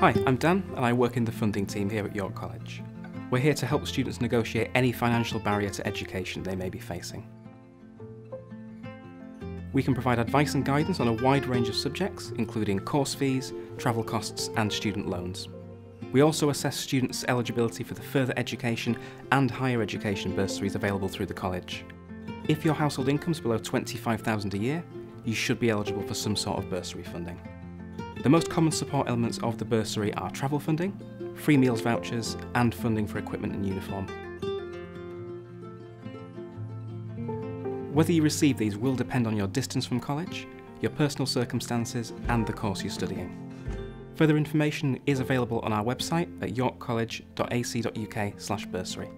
Hi, I'm Dan and I work in the funding team here at York College. We're here to help students negotiate any financial barrier to education they may be facing. We can provide advice and guidance on a wide range of subjects, including course fees, travel costs and student loans. We also assess students' eligibility for the further education and higher education bursaries available through the college. If your household income is below 25,000 a year, you should be eligible for some sort of bursary funding. The most common support elements of the bursary are travel funding, free meals vouchers and funding for equipment and uniform. Whether you receive these will depend on your distance from college, your personal circumstances and the course you're studying. Further information is available on our website at yorkcollege.ac.uk bursary.